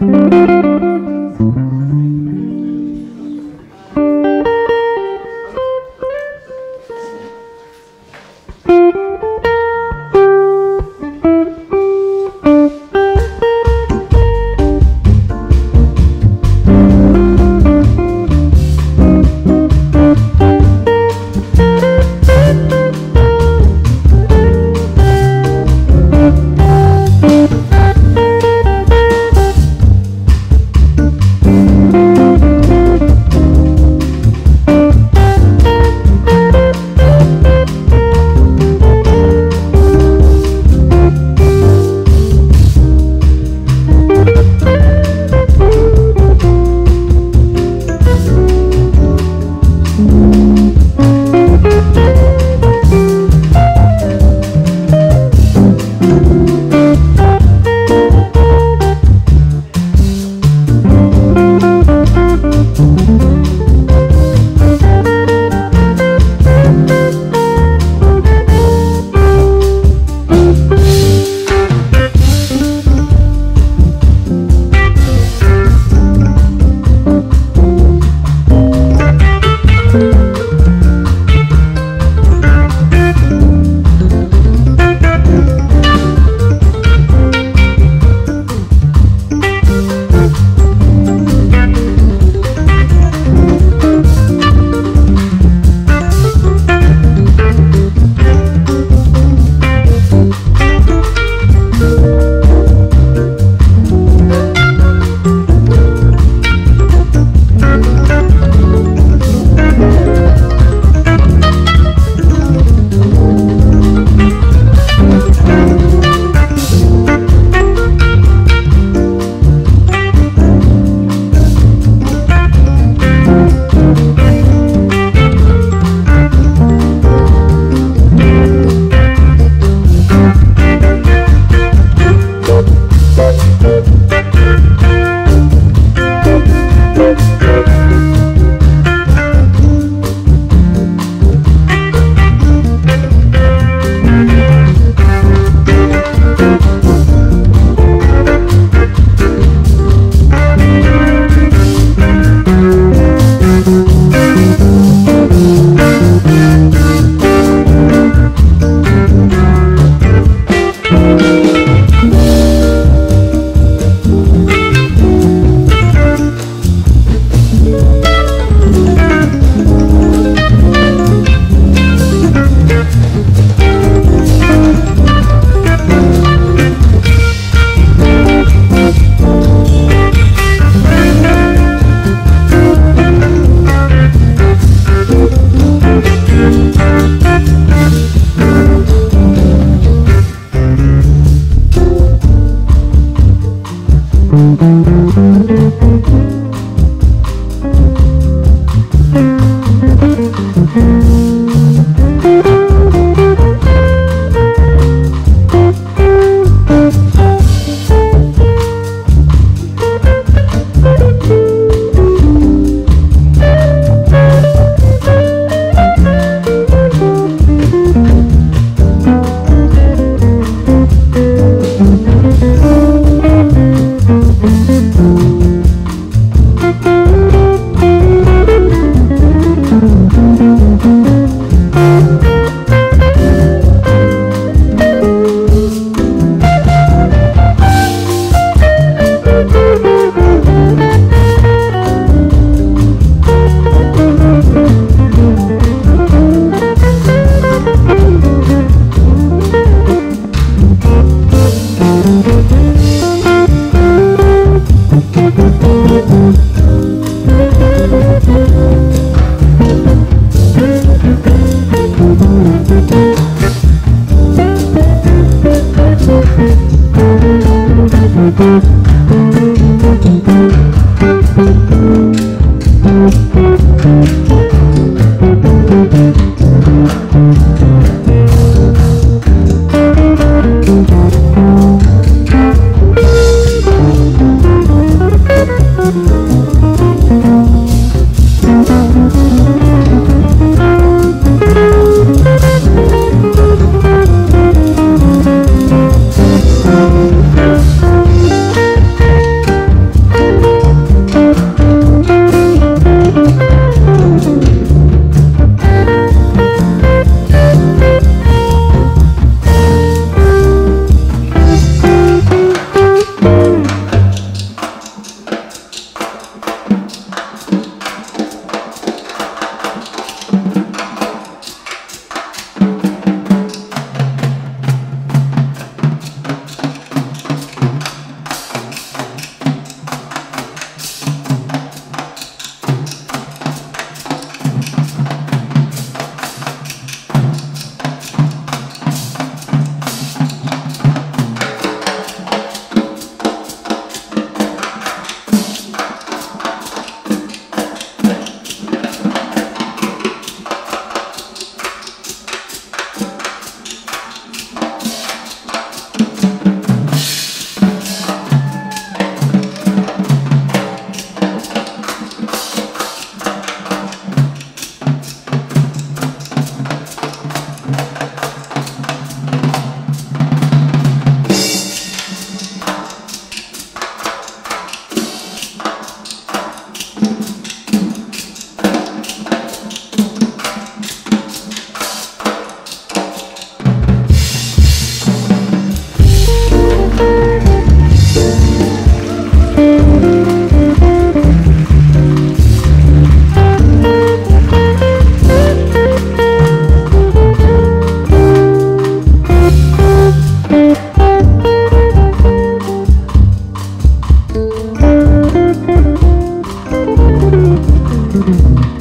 Música Música